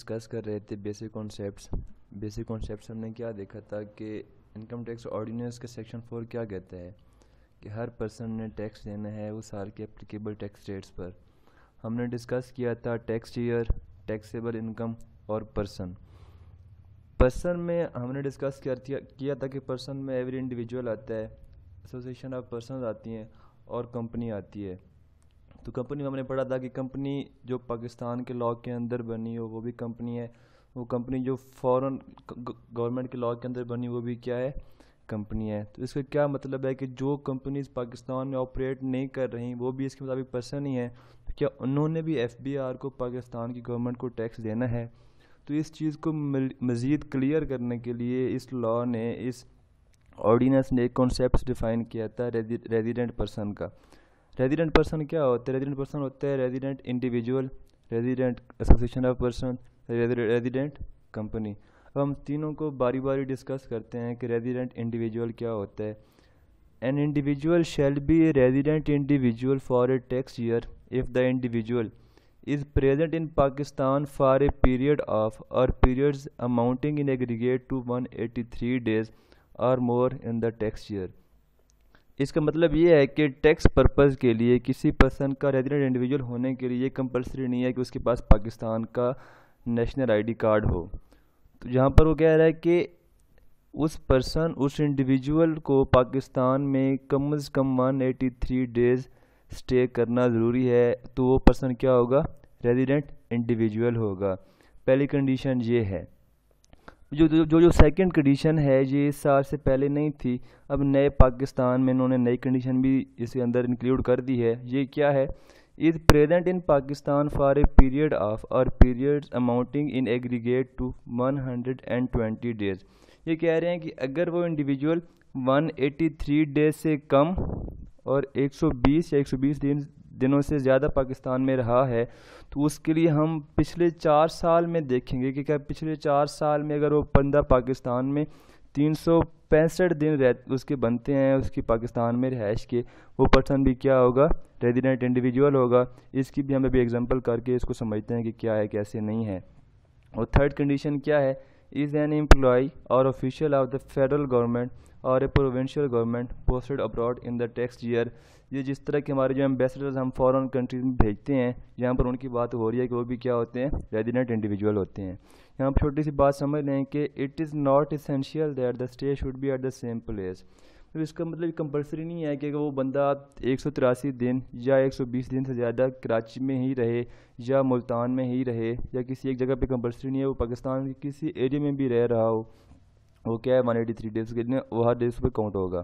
Discuss کر رہے تھے بیسک کانسیپٹس بیسک کانسیپٹس ہم نے کیا دیکھا تھا کہ انکم ٹیکس آرڈیننس کے سیکشن فور کیا کہتا ہے کہ ہر پرسن نے ٹیکس دینا ہے وہ سال کے اپلیکیبل ٹیکس ریٹس پر. ہم نے ڈسکس کیا تھا ٹیکس ایئر ٹیکسیبل انکم اور پرسن پرسن میں ہم نے ڈسکس کیا تھا کہ پرسن میں ایوری انڈیویجول آتا ہے ایسوسیشن آف پرسنز آتی ہیں اور کمپنی آتی ہے. تو کمپنی میں ہم نے پڑھا تھا کہ کمپنی جو پاکستان کے لاء کے اندر بنی ہو وہ بھی کمپنی ہے۔ وہ کمپنی جو فورن گورنمنٹ کے لاء کے اندر بنی وہ بھی کیا ہے؟ کمپنی ہے۔ تو اس کا کیا مطلب ہے کہ جو کمپنیز پاکستان میں آپریٹ نہیں کر رہی وہ بھی اس کے مطابق پرسن ہی ہیں۔ کیا انہوں نے بھی ایف بی آر کو پاکستان کی گورنمنٹ کو ٹیکس دینا ہے؟ تو اس چیز کو مزید کلیئر کرنے کے لیے اس لاء نے اس آرڈیننس نے ایک کانسیپٹ ڈیفائن کیا تھا ریزیڈنٹ پرسن کا۔ ریزیڈنٹ پرسن کیا ہوتا ہے ریزیڈنٹ پرسن ہوتا ہے resident individual resident association of person resident company اب ہم تینوں کو باری باری ڈسکس کرتے ہیں کہ ریزیڈنٹ انڈیویجول کیا ہوتا ہے an individual shall be a resident individual for a tax year if the individual is present in Pakistan for a period of or periods amounting in aggregate to one eighty three days or more in the tax year اس کا مطلب یہ ہے کہ tax purpose کے لیے کسی person کا ریزیڈنٹ انڈیویجول ہونے کے لیے یہ کمپلسری نہیں ہے کہ اس کے پاس پاکستان کا نیشنل آئی ڈی کارڈ ہو۔ تو جہاں پر وہ کہہ رہا ہے کہ اس پرسن، اس انڈیویجول کو پاکستان میں کم از کم one eighty three days stay کرنا ضروری ہے، تو وہ پرسن کیا ہوگا؟ ریزیڈنٹ انڈیویجول ہوگا۔ پہلی کنڈیشن یہ ہے۔ جو جو جو سیکنڈ کنڈیشن ہے، یہ اس سال سے پہلے نہیں تھی۔ اب نئے پاکستان میں انہوں نے نئی کنڈیشن بھی اس کے اندر انکلیوڈ کر دی ہے۔ یہ کیا ہے؟ Is present in Pakistan for a period of or period amounting in aggregate to one hundred and twenty days یہ کہہ رہے ہیں کہ اگر وہ individual one eighty three days سے کم اور ایک سو بیس یا ایک سو بیس دن دنوں سے زیادہ پاکستان میں رہا ہے، تو اس کے لیے ہم پچھلے چار سال میں دیکھیں گے کہ کیا پچھلے چار سال میں اگر وہ بندہ پاکستان میں تین سو پینسٹھ دن رہ، اس کے بنتے ہیں، اس کی پاکستان میں رہائش کے، وہ پرسن بھی کیا ہوگا؟ ریزیڈنٹ انڈیویجول ہوگا۔ اس کی بھی ہم ابھی ایگزامپل کر کے اس کو سمجھتے ہیں کہ کیا ہے، کیسے نہیں ہے۔ اور تھرڈ کنڈیشن کیا ہے؟ Is an employee or official of the federal government or a provincial government posted abroad in the tax year یہ جس طرح کے ہمارے جو ایمبیسڈرز ہم فورن کنٹریز میں بھیجتے ہیں، یہاں پر ان کی بات ہو رہی ہے کہ وہ بھی کیا ہوتے ہیں ریزیڈنٹ انڈیویجول ہوتے ہیں۔ یہاں پر چھوٹی سی بات سمجھ لیں کہ it is not essential that the stay should be at the same place تو اس کا مطلب کمپلسری نہیں ہے کہ وہ بندہ ایک سو تراسی دن یا ایک سو بیس دن سے زیادہ کراچی میں ہی رہے یا ملتان میں ہی رہے یا کسی ایک جگہ پہ کمپلسری نہیں ہے، وہ پاکستان کے کسی ایریا میں بھی رہ رہا ہو۔ وہ کیا ہے؟ ون ایٹی تھری ڈیز کے لیے وہ ہر ڈیز پہ کاؤنٹ ہوگا۔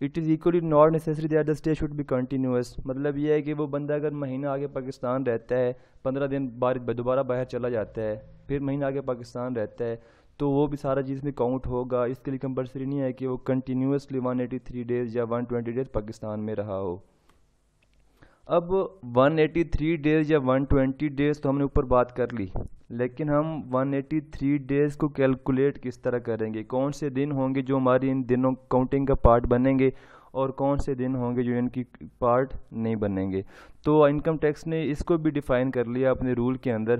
It is equally not necessary that the stay should be continuous مطلب یہ ہے کہ وہ بندہ اگر مہینہ آگے پاکستان رہتا ہے، پندرہ دن بار، دوبارہ باہر چلا جاتا ہے، پھر مہینہ آگے پاکستان رہتا ہے، تو وہ بھی سارا چیز میں کاؤنٹ ہوگا۔ اس کے لیے کمپلسری نہیں ہے کہ وہ continuously one eighty three days یا ون ٹوینٹی ڈیز پاکستان میں رہا ہو۔ اب ون ایٹی تھری ڈیز یا ون ٹوینٹی ڈیز تو ہم نے اوپر بات کر لی۔ لیکن ہم ون ایٹی تھری ڈیز کو کیلکولیٹ کس طرح کریں گے؟ کون سے دن ہوں گے جو ہماری ان دنوں کاؤنٹنگ کا پارٹ بنیں گے اور کون سے دن ہوں گے جو ان کی پارٹ نہیں بنیں گے؟ تو انکم ٹیکس نے اس کو بھی ڈیفائن کر لیا اپنے رول کے اندر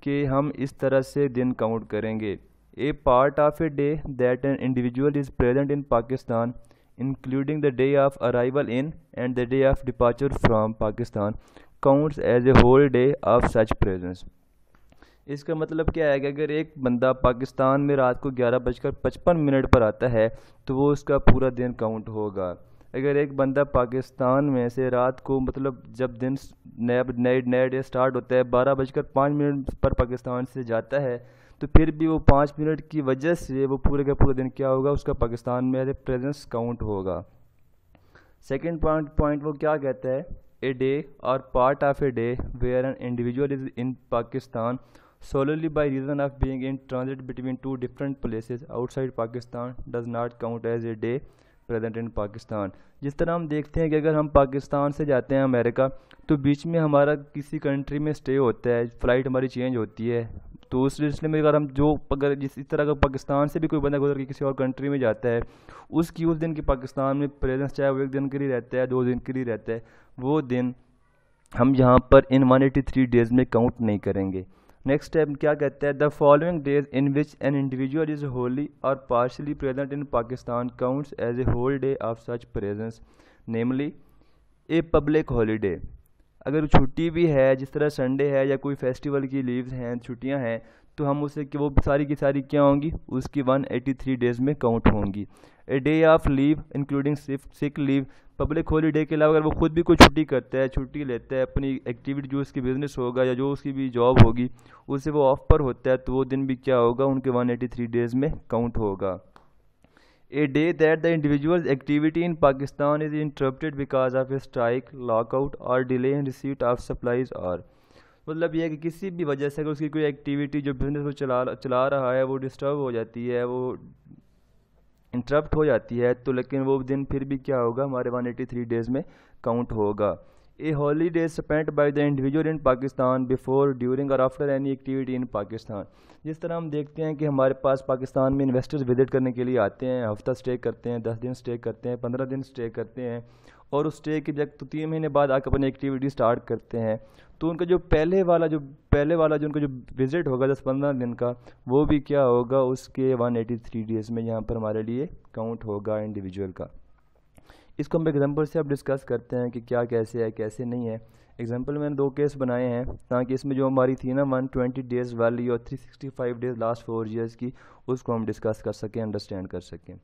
کہ ہم اس طرح سے دن کاؤنٹ کریں گے۔ A part of a day that an individual is present in Pakistan including the day of arrival in and the day of departure from Pakistan counts as a whole day of such presence اس کا مطلب کیا ہے کہ اگر ایک بندہ پاکستان میں رات کو گیارہ بج کر پچپن منٹ پر آتا ہے، تو وہ اس کا پورا دن کاؤنٹ ہوگا۔ اگر ایک بندہ پاکستان میں سے رات کو مطلب جب دن نیا نئے نئے ڈے سٹارٹ ہوتا ہے، بارہ بج کر پانچ منٹ پر پاکستان سے جاتا ہے، تو پھر بھی وہ پانچ منٹ کی وجہ سے وہ پورے کا پورا دن کیا ہوگا؟ اس کا پاکستان میں پریزنس کاؤنٹ ہوگا۔ سیکنڈ پوائنٹ پوائنٹ وہ کیا کہتا ہے؟ A day or part of a day where an individual is in Pakistan solely by reason of being in transit between two different places outside Pakistan does not count as a day present in Pakistan جس طرح ہم دیکھتے ہیں کہ اگر ہم پاکستان سے جاتے ہیں امریکہ تو بیچ میں ہمارا کسی کنٹری میں اسٹے ہوتا ہے فلائٹ ہماری چینج ہوتی ہے تو اس سلسلے میں اگر ہم جو اگر جس اس طرح کا پاکستان سے بھی کوئی بندہ گزر کے کسی اور کنٹری میں جاتا ہے، اس کی اس دن کی پاکستان میں پریزنس چاہے وہ ایک دن کے لیے رہتا ہے دو دن کے لیے رہتا ہے، وہ دن ہم یہاں پر ان ون ایٹی تھری ڈیز میں کاؤنٹ نہیں کریں گے۔ نیکسٹ اسٹیپ کیا کہتا ہے the following days in which an individual is wholly or partially present in Pakistan counts as a whole day of such presence namely a public holiday اگر چھٹی بھی ہے، جس طرح سنڈے ہے یا کوئی فیسٹیول کی لیوز ہیں، چھٹیاں ہیں، تو ہم اسے کہ وہ ساری کی ساری کیا ہوں گی؟ اس کی ون ایٹی تھری ڈیز میں کاؤنٹ ہوں گی۔ A day of leave including sick leave public holiday کے علاوہ اگر وہ خود بھی کوئی چھٹی کرتا ہے، چھٹی لیتا ہے، اپنی ایکٹیویٹی جو اس کی بزنس ہوگا یا جو اس کی بھی جاب ہوگی اس سے وہ آف پر ہوتا ہے، تو وہ دن بھی کیا ہوگا؟ ان کے ون ایٹی تھری ڈیز میں کاؤنٹ ہوگا۔ A day that the individual activity in Pakistan is interrupted because of a strike lockout اور delay in receipt of supplies اور مطلب یہ ہے کہ کسی بھی وجہ سے اگر اس کی کوئی ایکٹیویٹی جو بزنس وہ چلا چلا رہا ہے وہ ڈسٹرب ہو جاتی ہے، وہ انٹرپٹ ہو جاتی ہے، تو لیکن وہ دن پھر بھی کیا ہوگا؟ ہمارے ون ایٹی تھری ڈیز میں کاؤنٹ ہوگا۔ A holiday spend by the individual in Pakistan before during or after any activity in Pakistan جس طرح ہم دیکھتے ہیں کہ ہمارے پاس پاکستان میں انویسٹرز وزٹ کرنے کے لیے آتے ہیں، ہفتہ اسٹے کرتے ہیں، دس دن اسٹے کرتے ہیں، پندرہ دن اسٹے کرتے ہیں اور اس اسٹے کے جب تو تین مہینے بعد آ کے اپنی ایکٹیویٹی اسٹارٹ کرتے ہیں۔ تو ان کا جو پہلے والا، جو پہلے والا جو ان کا جو وزٹ ہوگا دس پندرہ دن کا، وہ بھی کیا ہوگا؟ اس کے ون ایٹی تھری ڈیز میں یہاں پر ہمارے لیے کاؤنٹ ہوگا انڈیویجول کا۔ اس کو ہم ایگزامپل سے اب ڈسکس کرتے ہیں کہ کیا کیسے ہے، کیسے نہیں ہے۔ ایگزامپل میں نے دو کیس بنائے ہیں۔ تاکہ اس میں جو ہماری تھی نا ون ٹوینٹی ڈیز والی اور three sixty five days last four years کی، اس کو ہم ڈسکس کر سکیں انڈرسٹینڈ کر سکیں۔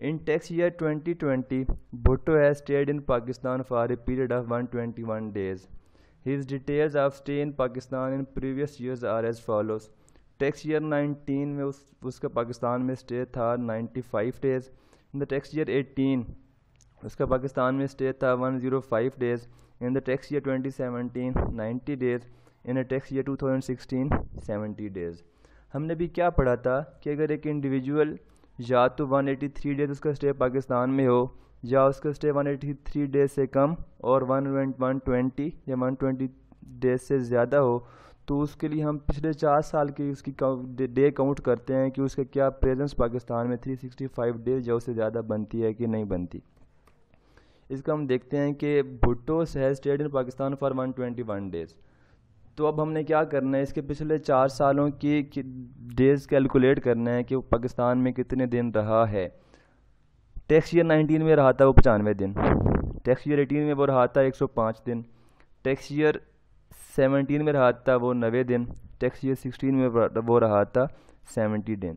In tax year twenty twenty Bhutto has stayed in Pakistan for a period of one twenty one days has details of stay in Pakistan in previous years are as follows tax year nineteen میں اس اس کا پاکستان میں stay تھا ninety five days in the tax year eighteen اس کا پاکستان میں stay تھا one zero five days in the tax year twenty seventeen ninety days in the tax year two thousand sixteen seventy days ہم نے بھی کیا پڑھا تھا کہ اگر ایک انڈیویجول یا تو ون ایٹی تھری ڈیز اس کا اسٹے پاکستان میں ہو، یا اس کا stay one eighty three days سے کم اور ون ون ٹوینٹی یا ون ٹوینٹی ڈیز سے زیادہ ہو، تو اس کے لیے ہم پچھلے چار سال کی اس کی ڈے کاؤنٹ کرتے ہیں کہ اس کا کیا پریزنس پاکستان میں تھری سکسٹی فائیو ڈیز یا اس سے زیادہ بنتی ہے کہ نہیں بنتی۔ اس کا ہم دیکھتے ہیں کہ Bhutto has stayed in Pakistan for one twenty one days. تو اب ہم نے کیا کرنا ہے؟ اس کے پچھلے چار سالوں کی ڈیز کیلکولیٹ کرنا ہے کہ وہ پاکستان میں کتنے دن رہا ہے۔ ٹیکس ایئر نائنٹین میں رہا تھا وہ پچانوے دن۔ ٹیکس ایئر ایٹین میں وہ رہا تھا ایک سو پانچ دن۔ ٹیکس ایئر سیونٹین میں رہا تھا وہ نوے دن۔ ٹیکس ایئر سکسٹین میں وہ رہا تھا سیونٹی دن۔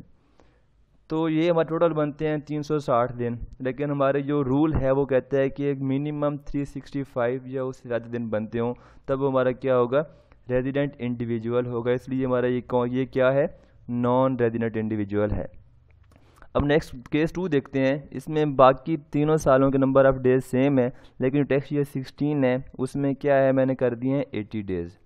تو یہ ہمارے ٹوٹل بنتے ہیں تین سو ساٹھ دن۔ لیکن ہمارے جو رول ہے وہ کہتا ہے کہ ایک منیمم تھری سکسٹی فائیو یا اس سے زیادہ دن بنتے ہوں۔ تب وہ ہمارا کیا ہوگا؟ ریزیڈنٹ انڈیویجول ہوگا۔ اس لیے ہمارا یہ کیا ہے؟ نان ریزیڈنٹ انڈیویجول ہے۔ اب نیکسٹ کیس ٹو دیکھتے ہیں۔ اس میں باقی تینوں سالوں کے نمبر آف ڈیز سیم ہے لیکن ٹیکس ایئر سکسٹین ہے۔ اس میں کیا ہے؟ میں نے کر دیے ہیں eighty days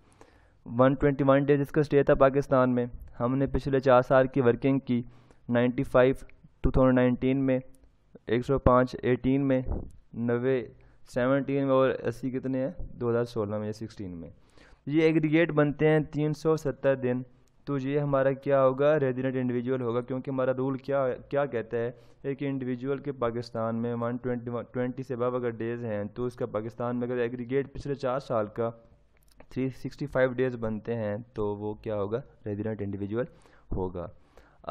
one twenty one days اس کا اسٹے تھا پاکستان میں۔ ہم نے پچھلے چار سال کی ورکنگ کی۔ Ninety five two thousand nineteen میں ایک سو پانچ ایٹین میں نوے سیونٹین میں اور اسی کتنے ہیں دو ہزار سولہ میں یا سکسٹین میں یہ ایگریگیٹ بنتے ہیں تین سو ستر دن تو یہ ہمارا کیا ہوگا ریزیڈنٹ انڈیویجول ہوگا کیونکہ ہمارا رول کیا کیا کہتا ہے ایک انڈیویجول کے پاکستان میں ون ٹوینٹی ٹوینٹی سے ابو اگر ڈیز ہیں تو اس کا پاکستان میں اگر ایگریگیٹ پچھلے چار سال کا تھری سکسٹی فائیو ڈیز بنتے ہیں تو وہ کیا ہوگا ریزیڈنٹ انڈیویجول ہوگا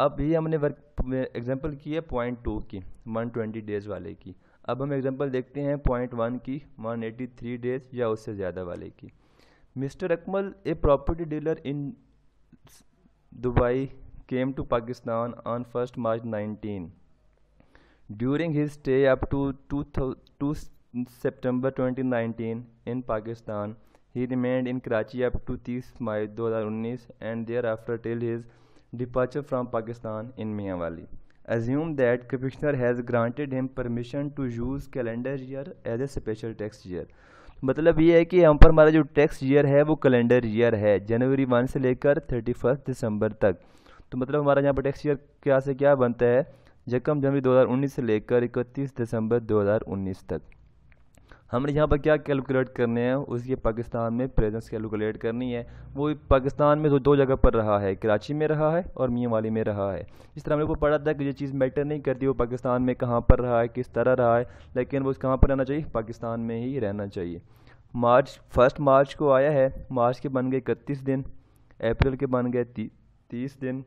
اب یہ ہم نے ورک ایگزامپل کی ہے پوائنٹ ٹو کی ون ٹوینٹی ڈیز والے کی۔ اب ہم ایگزامپل دیکھتے ہیں پوائنٹ ون کی ون ایٹی تھری ڈیز یا اس سے زیادہ والے کی۔ Mister Akmal a property dealer in Dubai came to Pakistan on first March nineteen during his stay up to two September twenty nineteen in Pakistan he remained in Karachi up to تیس مارچ دو ہزار انیس and thereafter till his departure from Pakistan in Mianwali. Assume that Commissioner has granted him permission to use calendar year as a special tax year. مطلب یہ ہے کہ ہم پر ہمارا جو ٹیکس ایئر ہے وہ کیلنڈر ایئر ہے جنوری ون سے لے کر تھرٹی فرسٹ دسمبر تک تو مطلب ہمارا یہاں پر ٹیکس ایئر کیا سے کیا بنتا ہے یکم جنوری دو ہزار انیس سے لے کر اکتیس دسمبر دو ہزار انیس تک ہم نے یہاں پر کیا کیلکولیٹ کرنے ہیں؟ اس کی پاکستان میں پریزنس کیلکولیٹ کرنی ہے۔ وہ پاکستان میں دو جگہ پر رہا ہے، کراچی میں رہا ہے اور میاں والی میں رہا ہے۔ جس طرح ہم نے کو پڑھا تھا کہ یہ چیز میٹر نہیں کرتی، وہ پاکستان میں کہاں پر رہا ہے، کس طرح رہا ہے، لیکن وہ کہاں پر رہنا چاہیے؟ پاکستان میں ہی رہنا چاہیے۔ مارچ فرسٹ مارچ کو آیا ہے۔ مارچ کے بن گئے اکتیس دن، اپریل کے بن گئے تیس دن۔